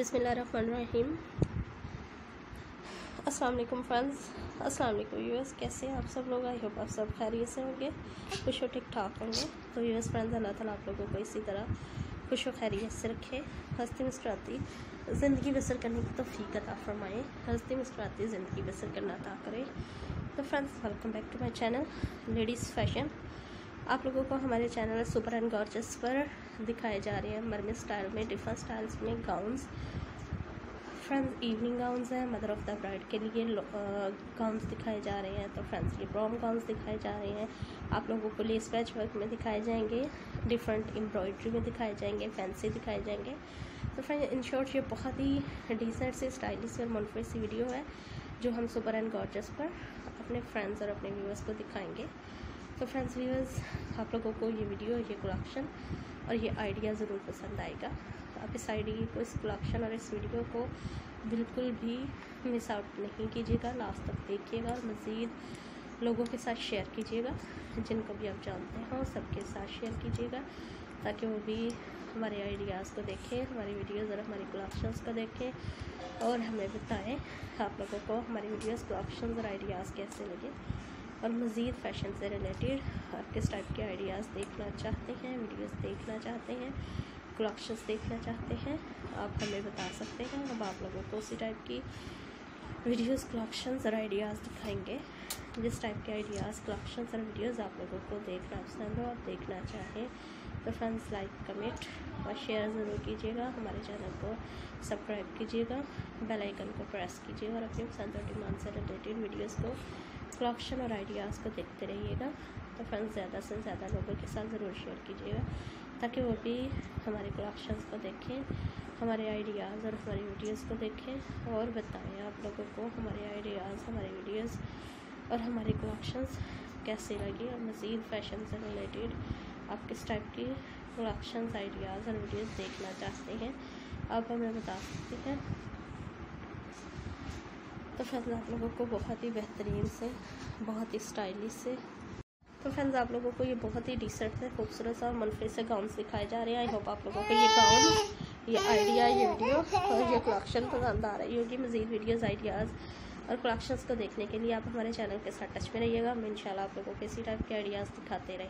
बिसमीम वालेकुम फ्रेंड्स अस्सलाम वालेकुम व्यूअर्स, कैसे हैं आप सब लोग? आई होप आप सब खैरियत से होंगे, खुश और ठीक ठाक होंगे। तो व्यूअर्स फ्रेंड्स अल्लाह ताला आप लोगों को इसी तरह खुश व खैरियत से रखे। हंसती मुस्कुराती ज़िंदगी बसर करने की तोफ़ी अता फरमाएँ। हंसती मुस्कुराती ज़िंदगी बसर करना अता करें। तो friends welcome back to my channel ladies fashion आप लोगों को हमारे चैनल सुपर एंड गॉर्जस पर दिखाए जा रहे हैं मरमी स्टाइल में डिफरेंट स्टाइल्स में गाउन्स फ्रेंड्स इवनिंग गाउन्स हैं मदर ऑफ़ द ब्राइड के लिए गाउन्स दिखाए जा रहे हैं तो फ्रेंड्स ये ब्रॉम गाउन्स दिखाए जा रहे हैं। आप लोगों को लेस पैच वर्क में दिखाए जाएँगे डिफरेंट एम्ब्रॉयड्री में दिखाए जाएँगे फैंसी दिखाए जाएँगे। तो फ्रेंड इन शॉर्ट ये बहुत ही डिसेंट से स्टाइलिश और मुनफरद सी वीडियो है, जो हम सुपर एंड गॉर्जस पर अपने फ्रेंड्स और अपने व्यूअर्स को दिखाएँगे। तो फ्रेंड्स व्यूअर्स आप लोगों को ये वीडियो ये कलेक्शन और ये आइडिया ज़रूर पसंद आएगा। आप इस आइडिया को, इस कलेक्शन और इस वीडियो को बिल्कुल भी मिस आउट नहीं कीजिएगा। लास्ट तक देखिएगा और मज़ीद लोगों के साथ शेयर कीजिएगा, जिनको भी आप जानते हैं, सबके साथ शेयर कीजिएगा, ताकि वो भी हमारे आइडियाज़ को देखें, हमारी वीडियोज़ और हमारी कलेक्शंस को देखें, और हमें बताएँ आप लोगों को हमारी वीडियोज़ कलेक्शंस और आइडियाज़ कैसे लगे। और मज़ीद फ़ैशन से रिलेटेड आप किस टाइप के आइडियाज़ देखना चाहते हैं वीडियोस देखना चाहते हैं कलेक्शंस देखना चाहते हैं, आप हमें बता सकते हैं। हम आप लोगों को उसी टाइप की वीडियोस कलेक्शंस और आइडियाज़ दिखाएँगे। जिस टाइप के आइडियाज़ कलेक्शंस और वीडियोस आप लोगों को देखना पसंद हो और देखना चाहें तो फ्रेंड्स लाइक कमेंट और शेयर ज़रूर कीजिएगा। हमारे चैनल को सब्सक्राइब कीजिएगा। बेल आइकन को प्रेस कीजिएगा और अपनी पसंद और डिमांड से रिलेटेड वीडियोस को कलेक्शन और आइडियाज़ को देखते रहिएगा तो फ्रेंड्स ज़्यादा से ज़्यादा लोगों के साथ ज़रूर शेयर कीजिएगा, ताकि वो भी हमारे कलेक्शंस को देखें, हमारे आइडियाज़ और हमारी वीडियोज़ को देखें और बताएँ आप लोगों को हमारे आइडियाज़ हमारे वीडियोज़ और हमारे कलेक्शंस कैसे लगे और मज़ीद फ़ैशन से रिलेटेड आप किस टाइप की कलेक्शंस आइडियाज़ और वीडियोज़ देखना चाहते हैं, आप हमें बता सकते हैं। तो फ्रेंड्स आप लोगों को बहुत ही बेहतरीन से, बहुत ही स्टाइलिश से तो फ्रेंड्स आप लोगों को ये बहुत ही डिसेंट से, खूबसूरत सा मनफे से गाउन सिखाए जा रहे हैं। आई होप आप लोगों को ये गाउन ये आइडिया ये वीडियो और ये कलेक्शन पसंद आ रही होगी, मज़ीद वीडियोज़ आइडियाज़ और कलेक्शंस को देखने के लिए आप हमारे चैनल के साथ टच में रहिएगा। हम इंशाल्लाह आप लोगों को इसी टाइप के आइडियाज़ दिखाते रहे।